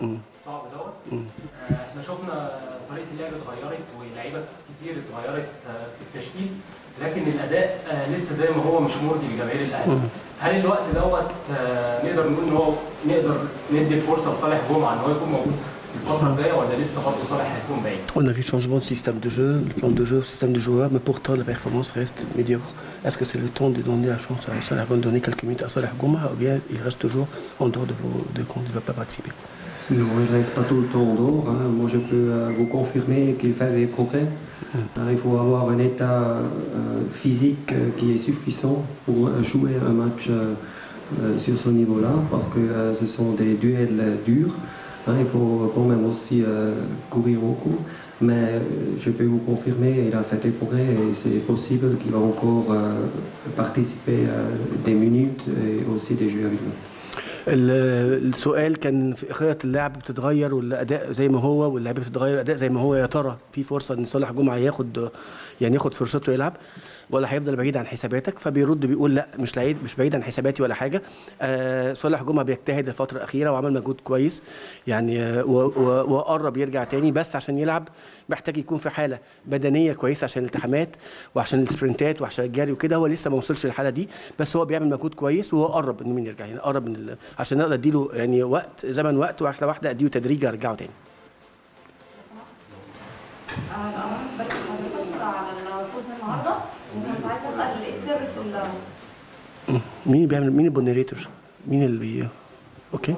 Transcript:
الفوز الصعب دوت آه، احنا شفنا طريقه اللعب اتغيرت ولاعيبه كتير اتغيرت آه، في التشكيل لكن الاداء آه، لسه زي ما هو مش مرضي لجماهير الاهلي هل الوقت دوت آه، نقدر نقول ان هو نقدر ندي الفرصه لصالح جمعه ان هو يكون موجود الفتره الجايه ولا لسه برضه صالح هيكون بعيد؟ On a vu changement de système de jeu, le plan de jeu, le système de joueurs, mais pourtant la performance reste médiocre. Est-ce que c'est le temps de donner la chance à Salah de donner quelques minutes à Salah Gouma ou bien il reste toujours en dehors de vos deux comptes, il ne va pas participer Non, il ne reste pas tout le temps en dehors. hein. Moi, je peux euh, vous confirmer qu'il fait des progrès. Hein, il faut avoir un état euh, physique euh, qui est suffisant pour jouer un match sur ce niveau-là, parce que ce sont des duels durs. hein. il faut quand même aussi courir beaucoup. Mais euh, je peux vous confirmer, il a fait des progrès et c'est possible qu'il va encore participer euh, des minutes et aussi des jeux avec nous. ال- السؤال كان في خطط اللعب بتتغير والأداء زي ما هو واللعيبه بتتغير الأداء زي ما هو. يا ترى في فرصة إن صالح جمعة ياخد يعني ياخد فرصته يلعب؟ ولا هيفضل بعيد عن حساباتك؟ فبيرد بيقول لأ مش بعيد مش بعيد عن حساباتي ولا حاجة. آه صالح جمعة بيجتهد الفترة الأخيرة وعمل مجهود كويس. يعني آه وقرب يرجع تاني بس عشان يلعب محتاج يكون في حالة بدنية كويسة عشان الالتحامات وعشان السبرنتات وعشان الجري وكده. هو لسه ما وصلش للحالة دي بس هو بيعمل مجهود كويس وهو قرب إن مين يرجع يعني قرب من. عشان نقدر اديله يعني وقت زمن وقت واحدة واحدة اديله تدريجي ارجعه تاني. مين بيعمل مين البونيريتور مين اللي بي أوكي.